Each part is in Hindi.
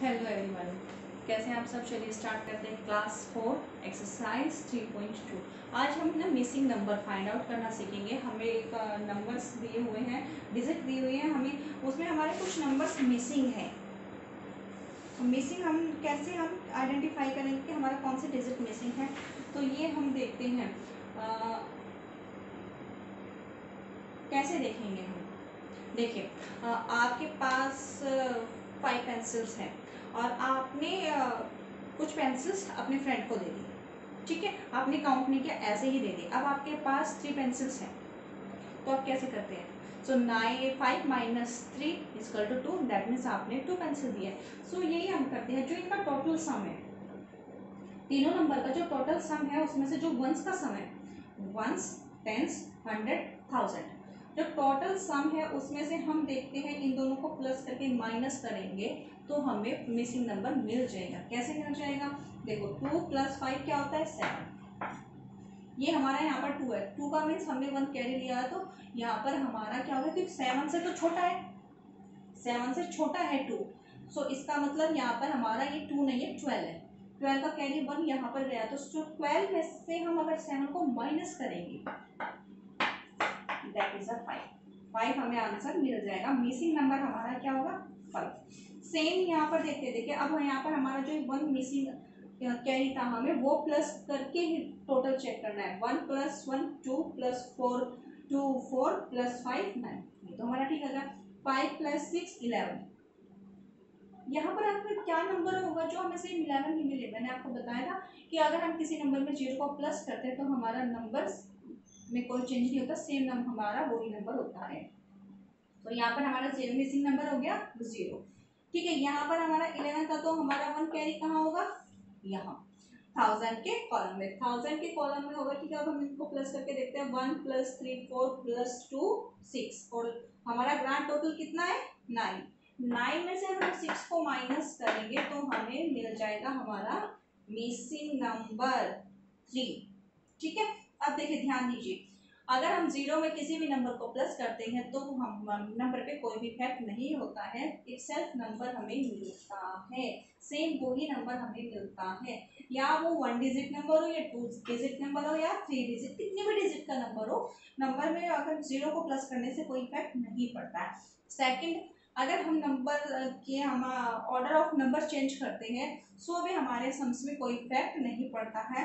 हेलो एवरीवन कैसे हैं आप सब? चलिए स्टार्ट करते हैं class four exercise three point two आज हम ना मिसिंग नंबर फाइंड आउट करना सीखेंगे। हमें एक नंबर्स दिए हुए हैं डिजिट दिए हुए हैं हमें। उसमें हमारे कुछ नंबर्स मिसिंग हैं। मिसिंग हम कैसे हम आइडेंटिफाई करेंगे कि हमारा कौन से डिजिट मिसिंग है? तो ये हम देखते हैं। आ, कैसे देखेंगे हम? देखिए आपके पास फाइव पेंसिल्स हैं। और आपने कुछ पेंसिल्स अपने फ्रेंड को दे दी। ठीक है? आपने काउंट नहीं किया, ऐसे ही दे दी। अब आपके पास थ्री पेंसिल्स हैं। तो आप कैसे करते हैं? So nine five minus three is equal to two that means आपने टू पेंसिल दिया सो यही हम करते हैं। जो इनका टोटल सम है, तीनों नंबर का जो टोटल सम है, उसमें से जो वंस का सम है वंस टेंस हंड्रेड थाउज़ेंड जो टोटल सम है उसमें से हम देखते हैं इन दोनों को प्लस करके माइनस करेंगे तो हमें मिसिंग नंबर मिल जाएगा। कैसे मिल जाएगा? देखो टू प्लस फाइव क्या होता है? सेवन ये हमारा यहाँ पर टू है। टू का मीन्स हमने वन कैरी लिया है तो यहाँ पर हमारा क्या होगा? क्योंकि सेवन से तो छोटा है। सेवन से छोटा है टू सो so, इसका मतलब यहाँ पर हमारा ये टू नहीं है ट्वेल्व है। ट्वेल्व का कैरी वन यहाँ पर गया तो ट्वेल्व में से हम अगर सेवन को माइनस करेंगे that is a five five हमें आंसर मिल जाएगा। मिसिंग नंबर हमारा क्या होगा? फाइव सेम यहाँ पर देखते, देखिए, अब यहाँ पर हमारा जो वन मिसिंग कैरी था हमें, वो प्लस करके ही टोटल चेक करना है। One plus one two plus four two four plus five nine तो हमारा ठीक है फाइव प्लस सिक्स इलेवन यहाँ पर आपका क्या नंबर होगा जो हमें से इलेवन ही मिले? मैंने आपको बताया था कि अगर हम किसी नंबर में ज़ीरो को प्लस करते हैं तो हमारा नंबर में कोई चेंज नहीं होता सेम नंबर हमारा वही नंबर होता है। तो यहाँ पर हमारा मिसिंग नंबर हो गया ज़ीरो ठीक है, यहाँ पर हमारा इलेवन था तो हमारा वन कैरी कहाँ होगा? यहाँ. थाउज़ेंड के कॉलम में. थाउज़ेंड के कॉलम में होगा, ठीक है, अब हम इनको प्लस करके देखते हैं. One plus three four plus two six और हमारा ग्रांड टोटल कितना है? नाइन नाइन में से हम सिक्स को माइनस करेंगे तो हमें मिल जाएगा हमारा मिसिंग नंबर थ्री ठीक है? अब देखिए, ध्यान दीजिए। अगर हम ज़ीरो में किसी भी नंबर को प्लस करते हैं तो हम नंबर पे कोई भी इफ़ेक्ट नहीं होता है। एक सेल्फ नंबर हमें मिलता है। सेम वही नंबर हमें मिलता है। या वो वन डिजिट नंबर हो, या टू डिजिट नंबर हो, या थ्री डिजिट कितने भी डिजिट का नंबर हो नंबर में अगर ज़ीरो को प्लस करने से कोई इफ़ेक्ट नहीं पड़ता है। सेकेंड अगर हम नंबर के हम ऑर्डर ऑफ़ नंबर चेंज करते हैं सो भी हमारे सम्स में कोई इफ़ेक्ट नहीं पड़ता है।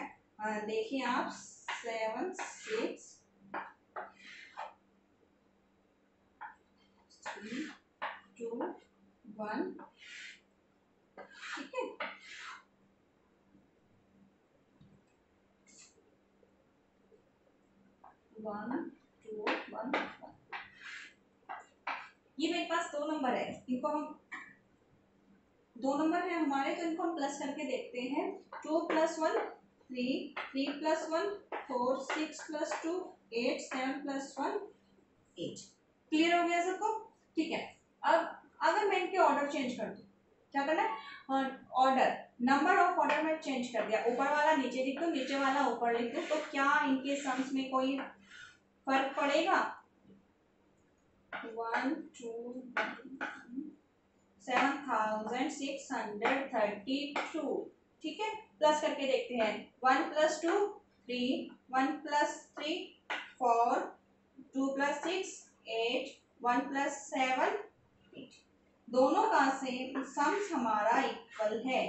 देखिए आप। Seven six three two one ठीक है वन टू वन ये मेरे पास दो नंबर है। इनको हम दो नंबर है हमारे तो इनको हम प्लस करके देखते हैं। Two plus one three three plus one four six plus two eight seven plus one eight clear हो गया सबको? ठीक है। अब अगर मैं इनके ऑर्डर चेंज कर दूँ क्या करना है? ऑर्डर नंबर ऑफ़ ऑर्डर में चेंज कर दिया। ऊपर वाला नीचे लिख दो, नीचे वाला ऊपर लिख दो तो क्या इनके सम्स में कोई फ़र्क पड़ेगा? One two seven thousand six hundred thirty two ठीक है? प्लस करके देखते हैं। One plus two three one plus three four two plus six eight one plus seven eight दोनों का सेम सम्स हमारा इक्वल है।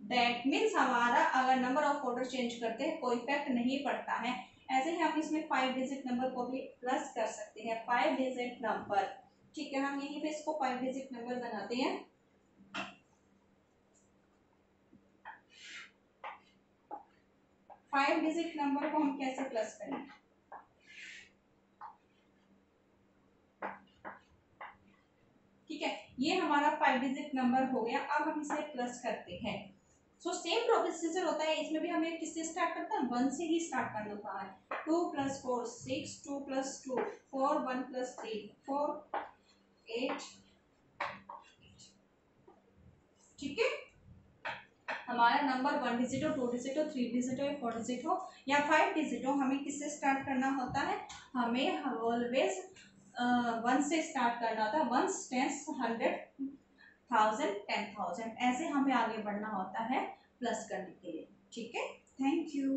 दैट मीन्स हमारा अगर नंबर ऑफ़ ऑर्डर चेंज करते हैं, कोई इफ़ेक्ट नहीं पड़ता है। ऐसे ही हम इसमें फाइव डिजिट नंबर को भी प्लस कर सकते हैं। फाइव डिजिट नंबर ठीक है, हम यहीं पे इसको फाइव डिजिट नंबर बनाते हैं। फाइव डिजिट नंबर को हम कैसे प्लस करें? ठीक है, ये हमारा फाइव डिजिट नंबर हो गया, अब हम इसे प्लस करते हैं। सो सेम प्रोसीजर होता है, इसमें भी हमें किससे स्टार्ट करता है? वन से ही स्टार्ट करना होता है। Two plus four six two plus two four one plus three four eight ठीक है? हमारा नंबर वन डिजिट हो टू डिजिट हो थ्री डिजिट हो, या फोर डिजिट हो, या फाइव डिजिट हो, हमें किससे स्टार्ट करना होता है? हमें ऑलवेज वन से स्टार्ट करना होता है। One tens hundred thousand ten thousand ऐसे हमें आगे बढ़ना होता है प्लस करने के लिए। ठीक है? Thank you